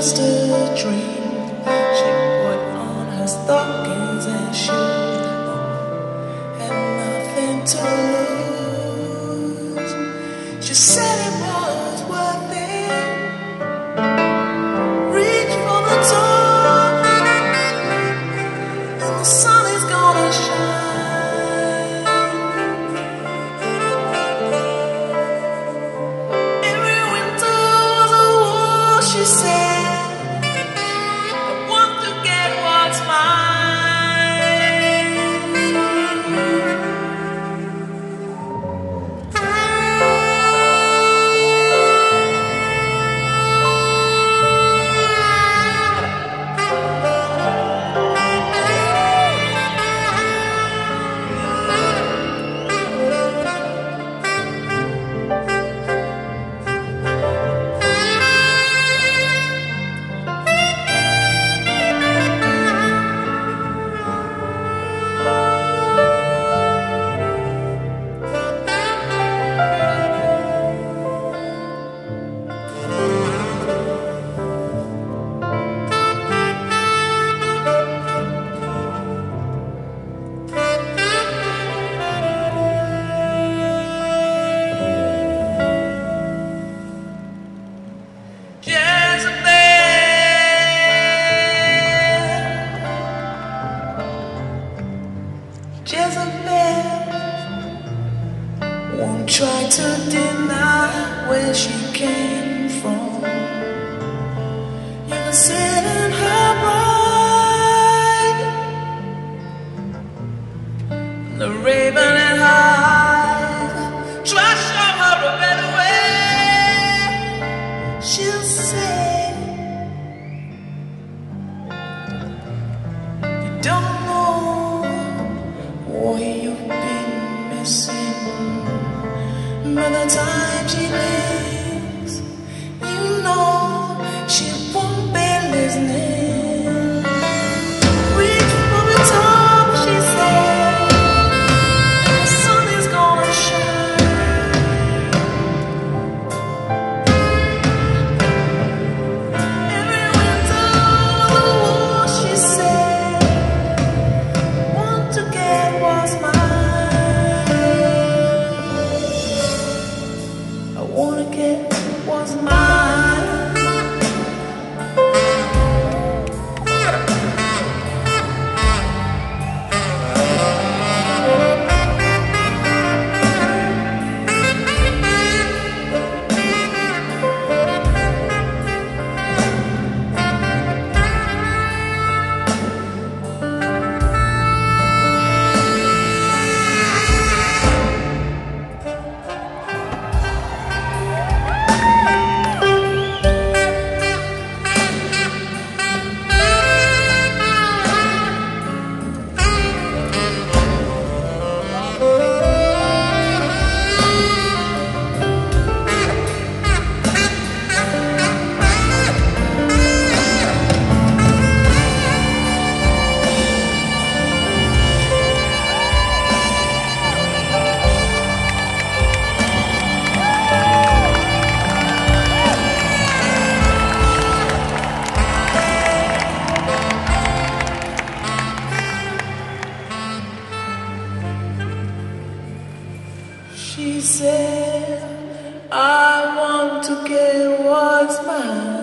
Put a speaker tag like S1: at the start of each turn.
S1: just a dream. She put on her stockings and shoes, had nothing to. Boy, you've been missing by the time she lives. was mine. I want to get what's mine.